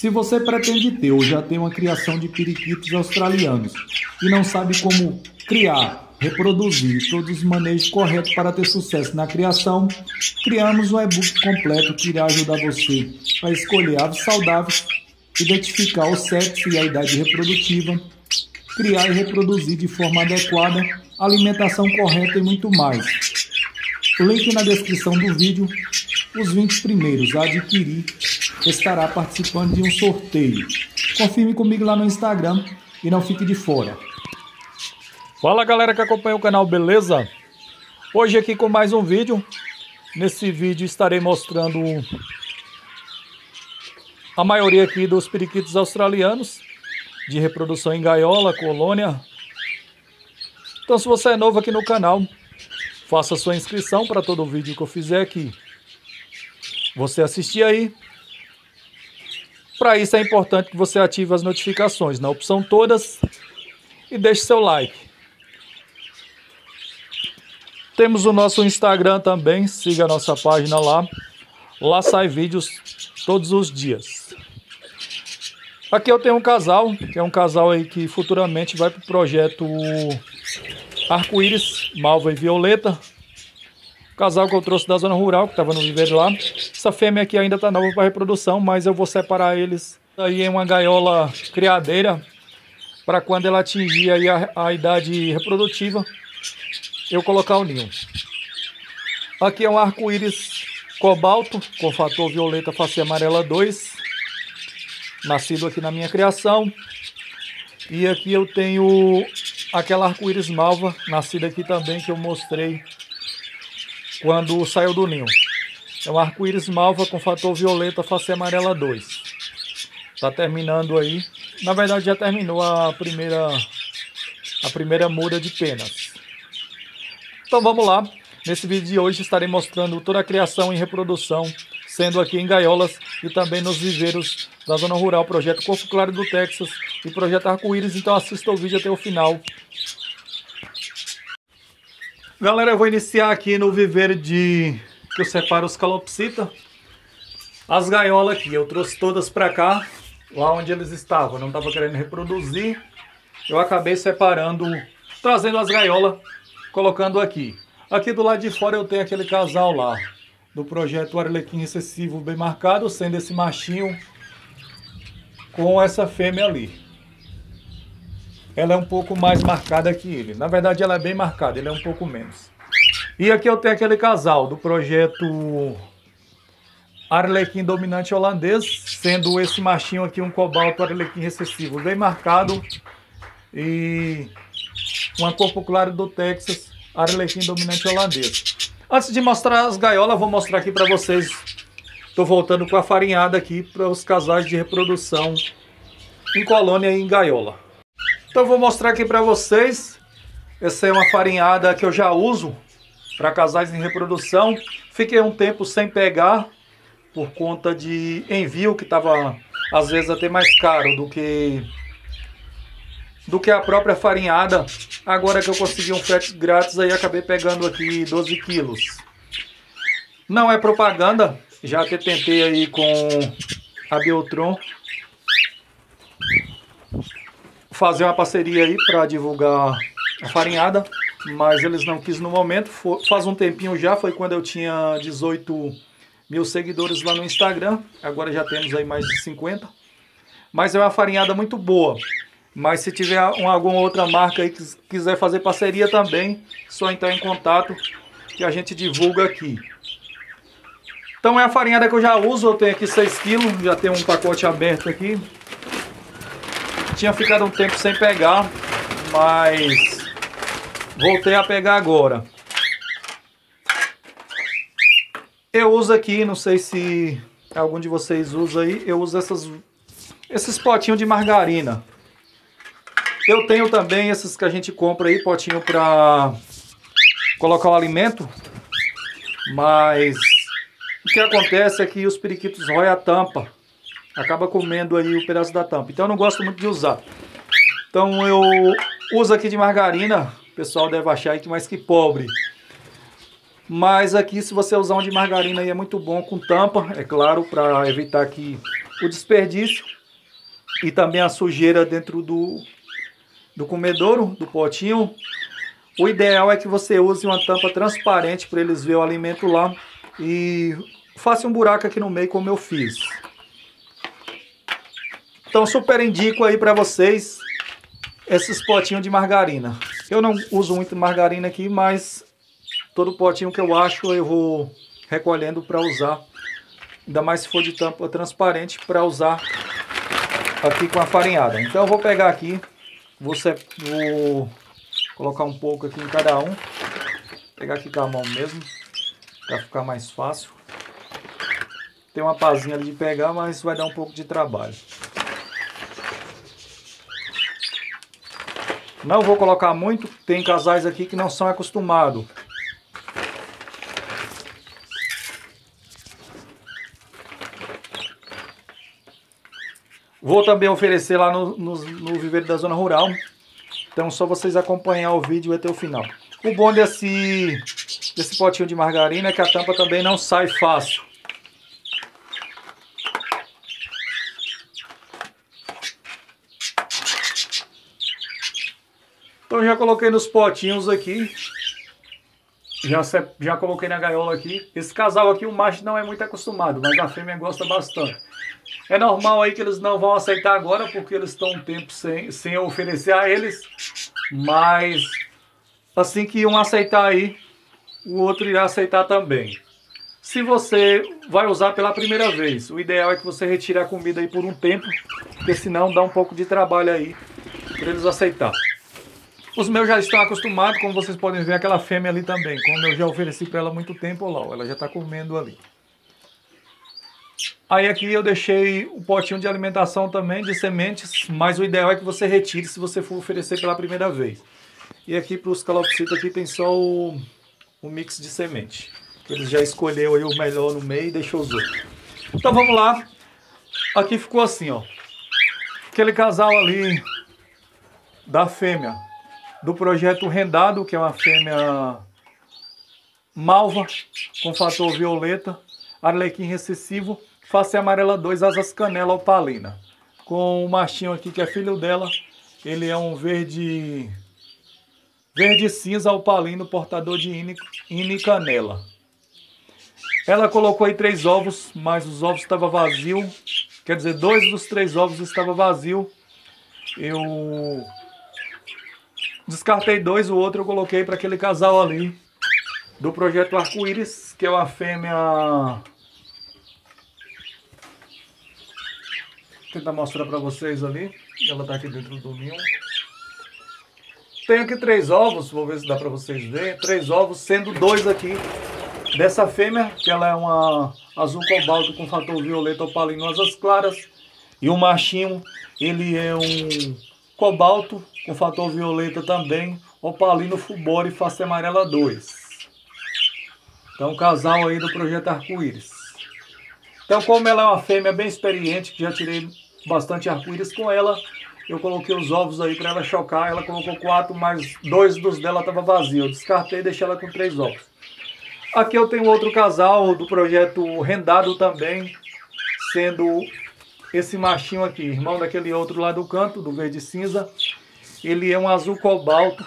Se você pretende ter ou já tem uma criação de periquitos australianos e não sabe como criar, reproduzir todos os manejos corretos para ter sucesso na criação, criamos um e-book completo que irá ajudar você a escolher aves saudáveis, identificar o sexo e a idade reprodutiva, criar e reproduzir de forma adequada, alimentação correta e muito mais. Link na descrição do vídeo. Os 20 primeiros a adquirir estará participando de um sorteio. Confirme comigo lá no Instagram e não fique de fora. Fala galera que acompanha o canal, beleza? Hoje aqui com mais um vídeo. Nesse vídeo estarei mostrando a maioria aqui dos periquitos australianos de reprodução em gaiola, colônia. Então se você é novo aqui no canal, faça sua inscrição para todo vídeo que eu fizer aqui. Você assistir aí. Para isso é importante que você ative as notificações na opção todas e deixe seu like. Temos o nosso Instagram também, siga a nossa página lá. Lá sai vídeos todos os dias. Aqui eu tenho um casal, que é um casal aí que futuramente vai para o projeto Arco-Íris, Malva e Violeta. Casal que eu trouxe da zona rural, que estava no viveiro lá. Essa fêmea aqui ainda está nova para reprodução, mas eu vou separar eles aí em uma gaiola criadeira para quando ela atingir aí a, a idade reprodutiva, eu colocar o ninho. Aqui é um arco-íris cobalto com fator violeta face amarela 2 nascido aqui na minha criação. E aqui eu tenho aquela arco-íris malva, nascida aqui também, que eu mostrei quando saiu do ninho. É um arco-íris malva com fator violeta face amarela 2. Tá terminando aí. Na verdade já terminou a primeira a primeira muda de penas. Então vamos lá. Nesse vídeo de hoje estarei mostrando toda a criação e reprodução sendo aqui em gaiolas e também nos viveiros da zona rural, projeto Corpo Claro do Texas e projeto Arco-Íris, então assista o vídeo até o final. Galera, eu vou iniciar aqui no viveiro de que eu separo os calopsita. As gaiolas aqui, eu trouxe todas para cá, lá onde eles estavam, não estava querendo reproduzir. Eu acabei separando, trazendo as gaiolas, colocando aqui. Aqui do lado de fora eu tenho aquele casal lá, do projeto Arlequim Recessivo bem marcado, sendo esse machinho com essa fêmea ali. Ela é um pouco mais marcada que ele. Na verdade, ela é bem marcada, ele é um pouco menos. E aqui eu tenho aquele casal do projeto Arlequim Dominante Holandês, sendo esse machinho aqui um cobalto Arlequim Recessivo bem marcado e uma corpo claro do Texas Arlequim Dominante Holandês. Antes de mostrar as gaiolas, vou mostrar aqui para vocês. Estou voltando com a farinhada aqui para os casais de reprodução em colônia e em gaiola. Então vou mostrar aqui para vocês. Essa é uma farinhada que eu já uso para casais em reprodução. Fiquei um tempo sem pegar por conta de envio que estava às vezes até mais caro do que do que a própria farinhada. Agora que eu consegui um frete grátis, aí acabei pegando aqui 12 quilos. Não é propaganda, já que tentei aí com a Beltron fazer uma parceria aí para divulgar a farinhada, mas eles não quis no momento. Faz um tempinho já, foi quando eu tinha 18 mil seguidores lá no Instagram. Agora já temos aí mais de 50. Mas é uma farinhada muito boa. Mas se tiver uma, alguma outra marca aí que quiser fazer parceria também, só entrar em contato que a gente divulga aqui. Então é a farinhada que eu já uso, eu tenho aqui 6 kg, já tem um pacote aberto aqui. Tinha ficado um tempo sem pegar, mas voltei a pegar agora. Eu uso aqui, não sei se algum de vocês usa aí, eu uso essas, esses potinhos de margarina. Eu tenho também esses que a gente compra aí, potinho para colocar o alimento. Mas o que acontece é que os periquitos roem a tampa. Acaba comendo aí o pedaço da tampa. Então eu não gosto muito de usar. Então eu uso aqui de margarina. O pessoal deve achar que mais que pobre. Mas aqui se você usar um de margarina aí é muito bom com tampa, é claro, para evitar que o desperdício e também a sujeira dentro do, do comedouro, do potinho. O ideal é que você use uma tampa transparente para eles verem o alimento lá e faça um buraco aqui no meio como eu fiz. Então super indico aí para vocês esses potinhos de margarina. Eu não uso muito margarina aqui, mas todo potinho que eu acho eu vou recolhendo para usar. Ainda mais se for de tampa transparente para usar aqui com a farinhada. Então eu vou pegar aqui, vou, vou colocar um pouco aqui em cada um. Vou pegar aqui com a mão mesmo, para ficar mais fácil. Tem uma pazinha ali de pegar, mas vai dar um pouco de trabalho. Não vou colocar muito, tem casais aqui que não são acostumados. Vou também oferecer lá no, no, no viveiro da zona rural. Então só vocês acompanhar o vídeo até o final. O bom desse, desse potinho de margarina é que a tampa também não sai fácil. Então já coloquei nos potinhos aqui. Já, já coloquei na gaiola aqui. Esse casal aqui, o macho não é muito acostumado, mas a fêmea gosta bastante. É normal aí que eles não vão aceitar agora, porque eles estão um tempo sem, sem oferecer a eles. Mas assim que um aceitar aí, o outro irá aceitar também. Se você vai usar pela primeira vez, o ideal é que você retire a comida aí por um tempo, porque senão dá um pouco de trabalho aí para eles aceitar. Os meus já estão acostumados, como vocês podem ver, aquela fêmea ali também. Como eu já ofereci para ela há muito tempo, olha lá, ela já está comendo ali. Aí aqui eu deixei o potinho de alimentação também, de sementes, mas o ideal é que você retire se você for oferecer pela primeira vez. E aqui para os calopsitos aqui tem só o, o mix de semente. Ele já escolheu aí o melhor no meio e deixou os outros. Então vamos lá. Aqui ficou assim, ó. Aquele casal ali da fêmea do projeto Rendado, que é uma fêmea malva com fator violeta, arlequim recessivo, face amarela 2, asas canela opalina. Com o machinho aqui que é filho dela, ele é um verde verde cinza opalino, portador de ine canela. Ela colocou aí três ovos, mas os ovos estavam vazios. Quer dizer, dois dos três ovos estavam vazios. Eu Descartei dois, o outro eu coloquei para aquele casal ali do projeto Arco-Íris, que é uma fêmea. Vou tentar mostrar para vocês ali. Ela está aqui dentro do ninho. Tem aqui três ovos, vou ver se dá para vocês verem. Três ovos, sendo dois aqui dessa fêmea, que ela é uma azul cobalto com fator violeta opalino asas claras. E o machinho, ele é um cobalto com fator violeta também, opalino fubore face amarela 2. Então, casal aí do projeto arco-íris. Então, como ela é uma fêmea bem experiente, que já tirei bastante arco-íris com ela, eu coloquei os ovos aí para ela chocar. Ela colocou quatro, mas dois dos dela estavam vazios. Eu descartei e deixei ela com três ovos. Aqui eu tenho outro casal do projeto Rendado também, sendo esse machinho aqui, irmão daquele outro lá do canto, do verde cinza. Ele é um azul cobalto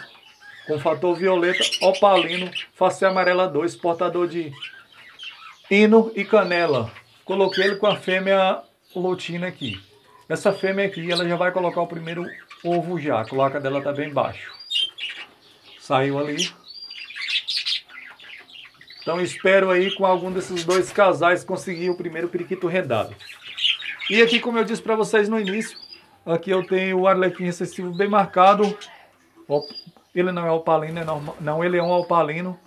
com fator violeta opalino, face amarela 2, portador de hino e canela. Coloquei ele com a fêmea lutina aqui. Essa fêmea aqui, ela já vai colocar o primeiro ovo já. A cloaca dela tá bem baixo. Saiu ali. Então espero aí com algum desses dois casais conseguir o primeiro periquito rendado. E aqui, como eu disse para vocês no início, Aqui eu tenho o arlequim excessivo bem marcado. Ele não é opalino, é normal, não, ele é um opalino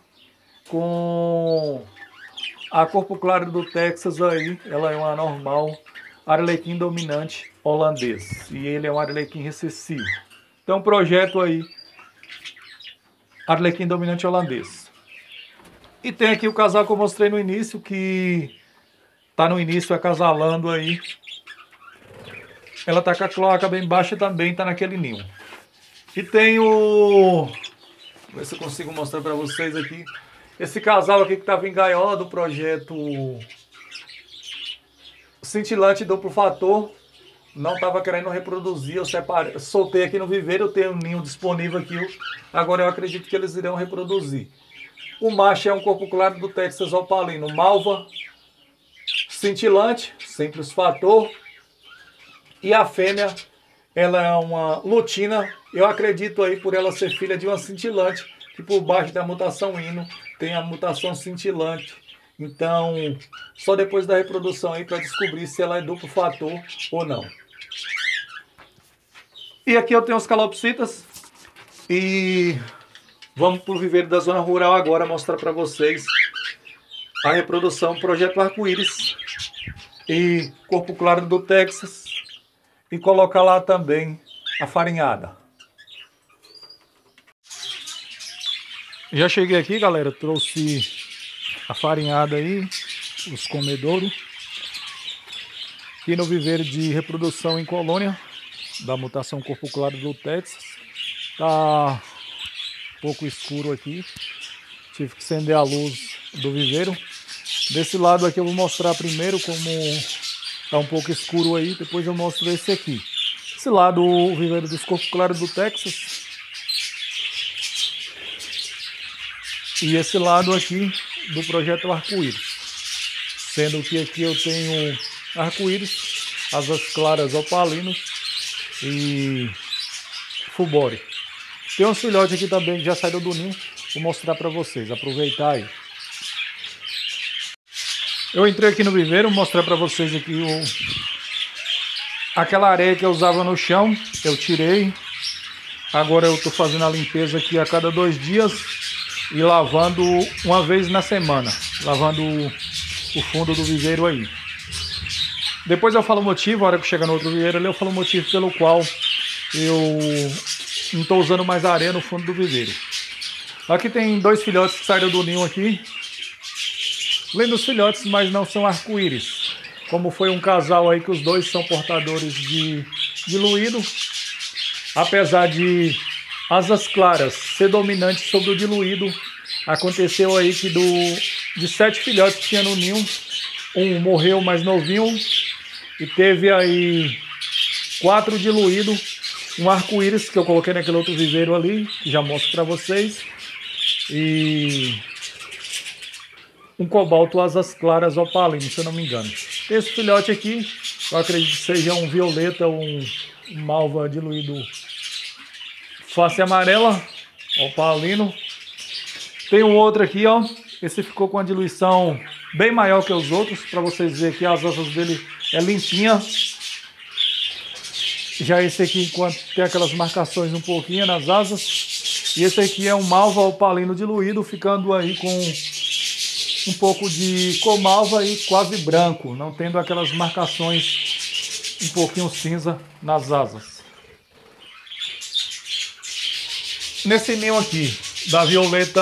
com a corpo claro do Texas aí, ela é uma normal arlequim dominante holandês e ele é um arlequim recessivo. Então projeto aí arlequim dominante holandês. E tem aqui o casal que eu mostrei no início que tá no início acasalando aí ela tá com a cloaca bem baixa também tá naquele ninho. E tem o... Vou ver se eu consigo mostrar para vocês aqui. Esse casal aqui que estava em gaiola do projeto cintilante duplo fator. Não estava querendo reproduzir, eu separei, soltei aqui no viveiro, eu tenho um ninho disponível aqui. Agora eu acredito que eles irão reproduzir. O macho é um corpo claro do Texas opalino, malva, cintilante, simples fator. E a fêmea, ela é uma lutina. Eu acredito aí por ela ser filha de uma cintilante, que por baixo da mutação hino tem a mutação cintilante. Então, só depois da reprodução aí para descobrir se ela é duplo fator ou não. E aqui eu tenho os calopsitas e vamos para o viveiro da zona rural agora mostrar para vocês a reprodução Projeto Arco-Íris e Corpo Claro do Texas e colocar lá também a farinhada. Já cheguei aqui, galera, trouxe a farinhada aí, os comedouros. Aqui no viveiro de reprodução em colônia da mutação corpo claro do Texas. Tá um pouco escuro aqui. Tive que acender a luz do viveiro. Desse lado aqui eu vou mostrar primeiro como tá um pouco escuro aí, depois eu mostro esse aqui. Esse lado o viveiro dos corpo claro do Texas. E esse lado aqui do projeto Arco-Íris. Sendo que aqui eu tenho arco-íris, asas claras opalinos e fubore. Tem uns filhotes aqui também que já saíram do ninho. Vou mostrar para vocês, aproveitar aí. Eu entrei aqui no viveiro, mostrar para vocês aqui o... aquela areia que eu usava no chão, eu tirei. Agora eu estou fazendo a limpeza aqui a cada dois dias e lavando uma vez na semana, lavando o fundo do viveiro aí. Depois eu falo o motivo, a hora que chega no outro viveiro ali, eu falo o motivo pelo qual eu não estou usando mais areia no fundo do viveiro. Aqui tem dois filhotes que saíram do ninho aqui. Lindos filhotes, mas não são arco-íris. Como foi um casal aí que os dois são portadores de diluído. Apesar de asas claras ser dominante sobre o diluído, aconteceu aí que do, de sete filhotes que tinha no ninho, um morreu mais novinho e teve aí quatro diluídos, um arco-íris que eu coloquei naquele outro viveiro ali, que já mostro para vocês, e um cobalto asas claras opalino, se eu não me engano. Esse filhote aqui, eu acredito que seja um violeta um malva diluído face amarela, opalino. Tem um outro aqui, ó, esse ficou com a diluição bem maior que os outros, para vocês verem que as asas dele é limpinha. Já esse aqui, enquanto tem aquelas marcações um pouquinho nas asas. E esse aqui é um malva opalino diluído, ficando aí com um pouco de cor malva e quase branco, não tendo aquelas marcações um pouquinho cinza nas asas. Nesse ninho aqui, da violeta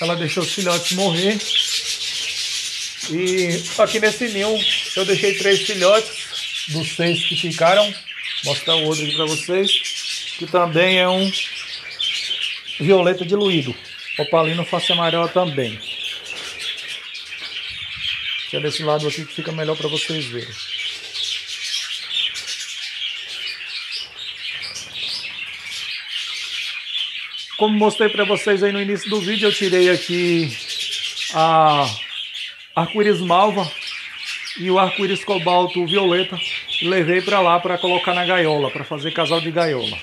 ela deixou os filhotes morrer. E aqui nesse ninho eu deixei três filhotes dos seis que ficaram. Vou mostrar o outro aqui para vocês. Que também é um violeta diluído. Opalino face amarela também. Deixa desse lado aqui que fica melhor para vocês verem. Como mostrei para vocês aí no início do vídeo, eu tirei aqui a arco-íris malva e o arco-íris cobalto violeta e levei para lá para colocar na gaiola, para fazer casal de gaiola.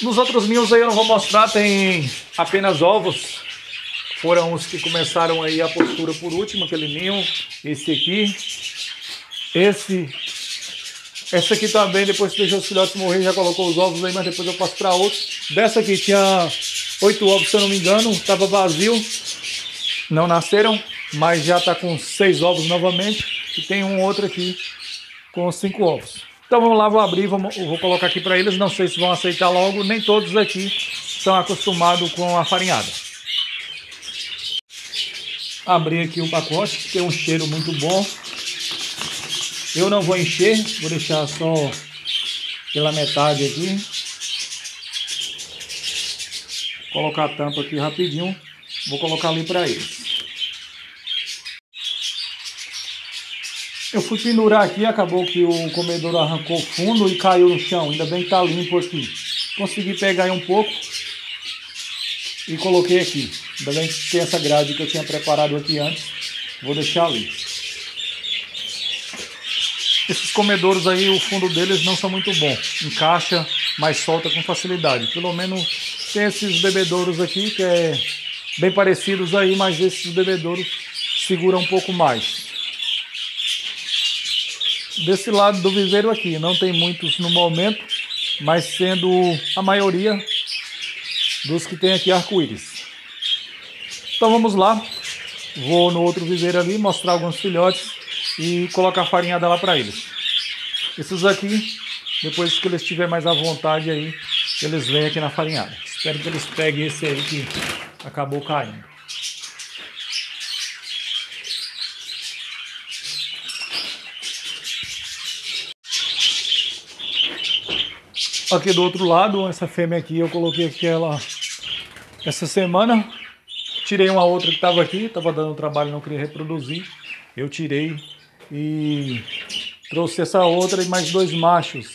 Nos outros ninhos aí eu não vou mostrar, tem apenas ovos. Foram os que começaram aí a postura por último, aquele ninho, esse aqui, esse essa aqui também, depois que deixou os filhotes morrer, já colocou os ovos aí, mas depois eu passo para outro. Dessa aqui tinha oito ovos, se eu não me engano, estava vazio. Não nasceram, mas já está com seis ovos novamente. E tem um outro aqui com cinco ovos. Então vamos lá, vou abrir, vou, vou colocar aqui para eles. Não sei se vão aceitar logo, nem todos aqui são acostumados com a farinhada. Abri aqui o pacote, tem um cheiro muito bom. Eu não vou encher, vou deixar só pela metade aqui. Colocar a tampa aqui rapidinho. Vou colocar ali para eles. Eu fui pendurar aqui, acabou que o comedor arrancou fundo e caiu no chão. Ainda bem que tá limpo aqui. Consegui pegar aí um pouco e coloquei aqui. Ainda tem essa grade que eu tinha preparado aqui antes. Vou deixar ali. Esses comedouros aí, o fundo deles não são muito bom. Encaixa, mas solta com facilidade. Pelo menos tem esses bebedouros aqui que é bem parecidos aí, mas esses bebedouros seguram um pouco mais desse lado do viveiro aqui. Não tem muitos no momento, mas sendo a maioria dos que tem aqui arco-íris. Então vamos lá. Vou no outro viveiro ali mostrar alguns filhotes e colocar farinhada lá para eles. Esses aqui, depois que eles estiverem mais à vontade aí, eles vêm aqui na farinhada. Espero que eles peguem esse aí que acabou caindo. Aqui do outro lado, essa fêmea aqui, eu coloquei aqui ela essa semana. Tirei uma outra que estava aqui, estava dando trabalho, não queria reproduzir. Eu tirei e trouxe essa outra e mais dois machos.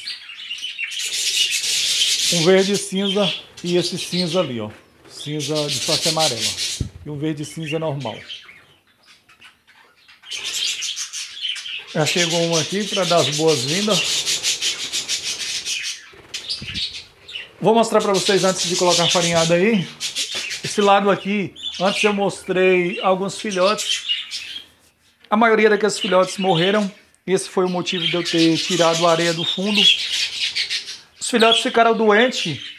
Um verde cinza e esse cinza ali, ó. Cinza de face amarela. E um verde cinza normal. Já chegou um aqui para dar as boas-vindas. Vou mostrar para vocês antes de colocar a farinhada aí. Esse lado aqui, antes eu mostrei alguns filhotes. A maioria daqueles filhotes morreram. Esse foi o motivo de eu ter tirado a areia do fundo. Os filhotes ficaram doentes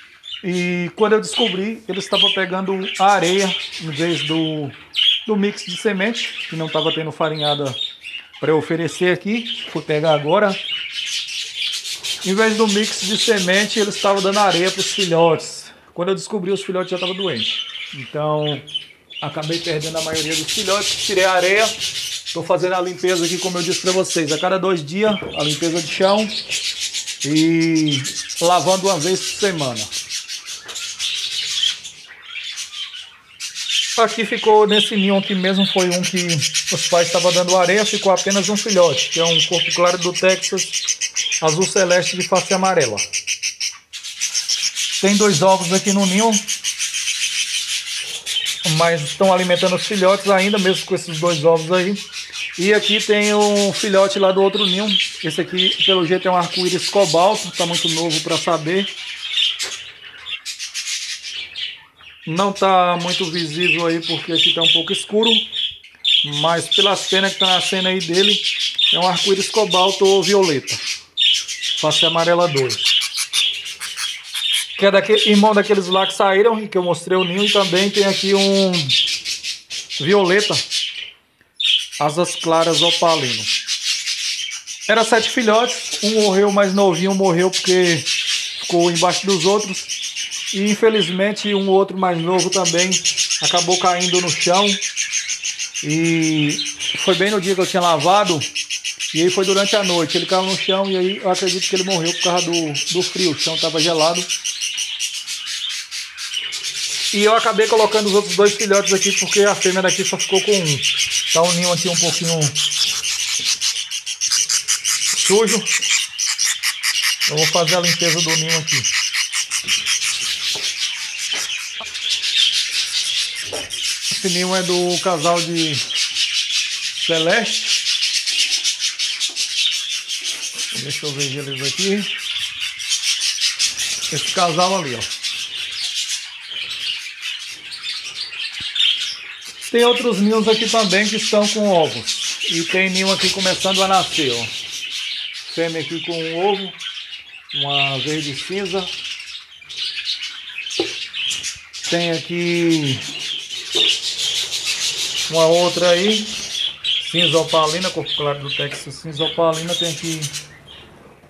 e quando eu descobri, eles estavam pegando a areia em vez do, do mix de semente, que não estava tendo farinhada para oferecer aqui. Fui pegar agora. Em vez do mix de semente, eles estavam dando areia para os filhotes. Quando eu descobri, os filhotes já estavam doentes. Então, acabei perdendo a maioria dos filhotes, tirei a areia. Estou fazendo a limpeza aqui, como eu disse para vocês, a cada dois dias, a limpeza de chão e lavando uma vez por semana. Aqui ficou nesse ninho aqui mesmo, foi um que os pais estavam dando areia, ficou apenas um filhote, que é um corpo claro do Texas, azul celeste de face amarela. Tem dois ovos aqui no ninho, mas estão alimentando os filhotes ainda, mesmo com esses dois ovos aí. E aqui tem um filhote lá do outro ninho. Esse aqui, pelo jeito, é um arco-íris cobalto, está muito novo para saber. Não está muito visível aí porque aqui está um pouco escuro. Mas pela cena que está nascendo aí dele, é um arco-íris cobalto ou violeta. Face amarela 2. Que é daquele, irmão daqueles lá que saíram que eu mostrei o ninho. E também tem aqui um violeta. Asas claras opalino. Era sete filhotes. Um morreu mais novinho, morreu porque ficou embaixo dos outros. E infelizmente um outro mais novo também acabou caindo no chão. E foi bem no dia que eu tinha lavado. E aí foi durante a noite. Ele caiu no chão e aí eu acredito que ele morreu por causa do, do frio. O chão estava gelado. E eu acabei colocando os outros dois filhotes aqui porque a fêmea daqui só ficou com um. Tá o ninho aqui um pouquinho sujo. Eu vou fazer a limpeza do ninho aqui. Esse ninho é do casal de Celeste. Deixa eu ver eles aqui. Esse casal ali, ó. Tem outros ninhos aqui também que estão com ovos. E tem ninho aqui começando a nascer, ó. Fêmea aqui com um ovo. Uma verde cinza. Tem aqui uma outra aí, cinza opalina, corpo claro do Texas cinza opalina, tem aqui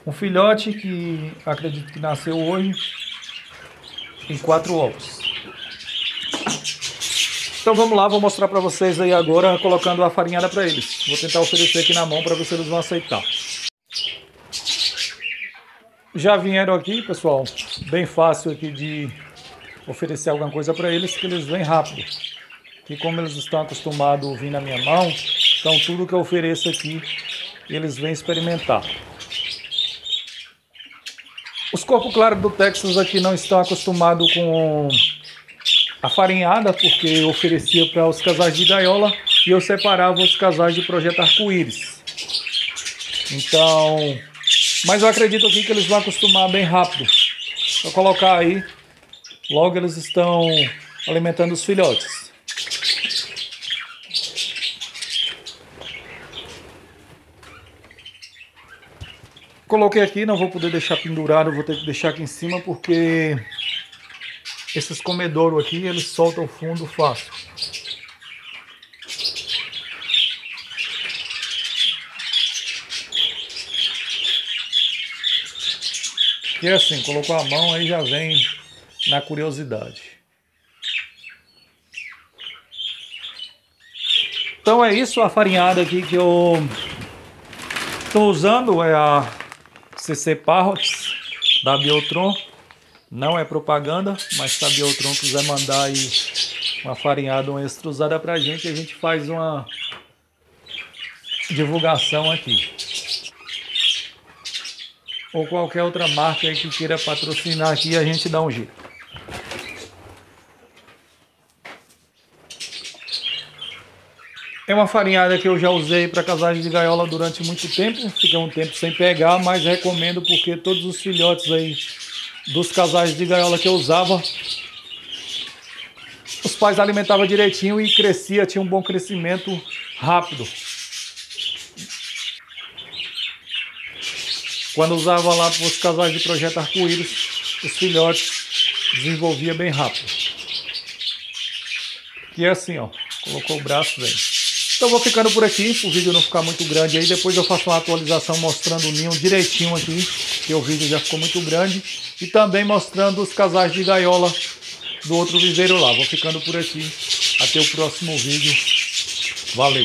um filhote que acredito que nasceu hoje, em quatro ovos. Então vamos lá, vou mostrar para vocês aí agora, colocando a farinhada para eles. Vou tentar oferecer aqui na mão para ver se eles vão aceitar. Já vieram aqui, pessoal, bem fácil aqui de oferecer alguma coisa para eles, que eles vêm rápido que como eles estão acostumados a ouvir na minha mão, então tudo que eu ofereço aqui, e eles vêm experimentar. Os corpos claros do Texas aqui não estão acostumados com farinhada, porque eu oferecia para os casais de gaiola e eu separava os casais de projeto arco-íris. Então, mas eu acredito aqui que eles vão acostumar bem rápido. Vou colocar aí, logo eles estão alimentando os filhotes. Coloquei aqui, não vou poder deixar pendurado, vou ter que deixar aqui em cima porque esses comedouros aqui, eles soltam o fundo fácil. E é assim, colocou a mão aí já vem na curiosidade. Então é isso, a farinhada aqui que eu estou usando é a CC Parrots da Biotron. Não é propaganda, mas se a Biotron quiser mandar aí uma farinhada, uma extrusada pra gente, a gente faz uma divulgação aqui. Ou qualquer outra marca aí que queira patrocinar aqui, a gente dá um jeito. É uma farinhada que eu já usei para casagem de gaiola durante muito tempo. Fiquei um tempo sem pegar, mas recomendo porque todos os filhotes aí dos casais de gaiola que eu usava, os pais alimentavam direitinho e crescia, tinha um bom crescimento rápido. Quando usava lá para os casais de projeto arco-íris, os filhotes desenvolvia bem rápido. E é assim, ó, colocou o braço, vem. Então vou ficando por aqui, o vídeo não ficar muito grande aí. Depois eu faço uma atualização mostrando o ninho direitinho aqui, que o vídeo já ficou muito grande. E também mostrando os casais de gaiola do outro viveiro lá. Vou ficando por aqui. Até o próximo vídeo. Valeu!